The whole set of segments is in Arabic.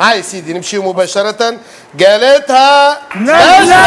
هاي سيدي نمشي مباشرة قالتها نجلة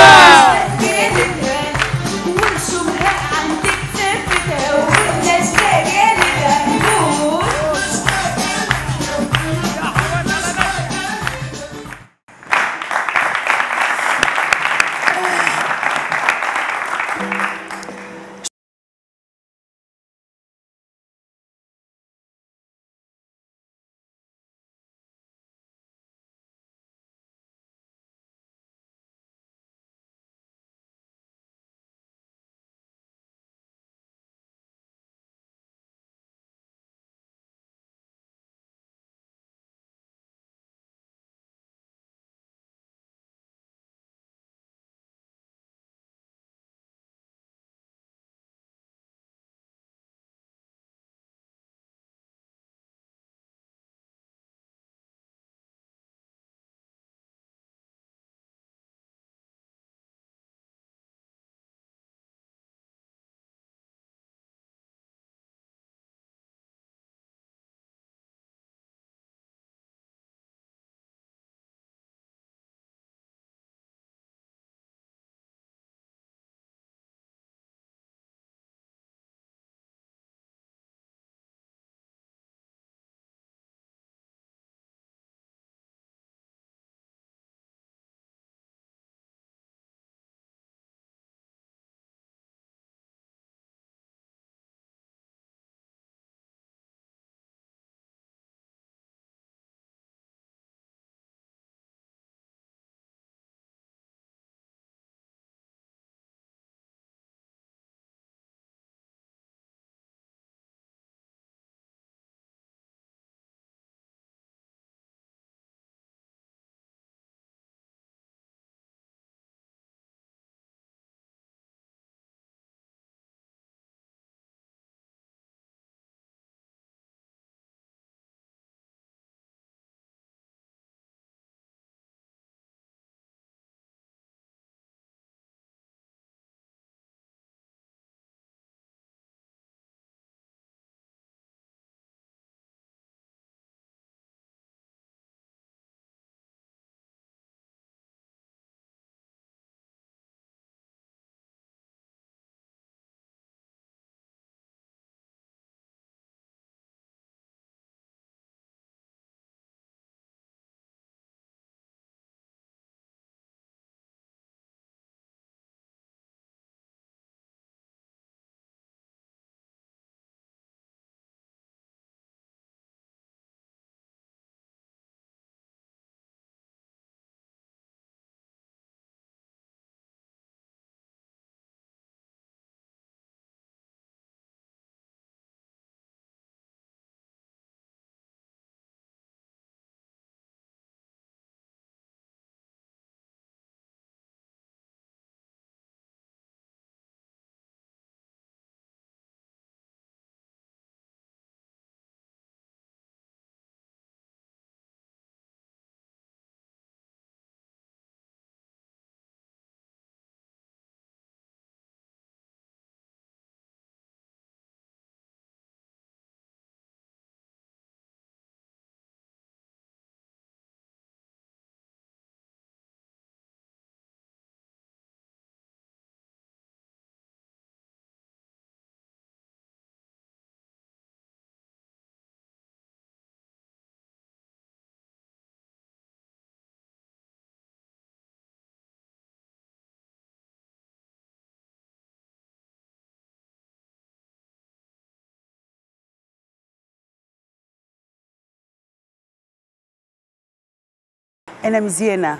أنا مزيانة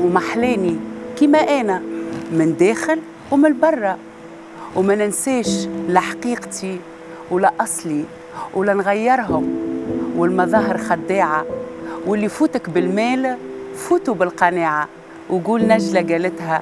ومحلاني كيما أنا من داخل ومن برا. وما ننساش لا حقيقتي ولا أصلي ولا نغيرهم والمظاهر خداعة واللي فوتك بالمال فوتوا بالقناعة وقول نجلة قالتها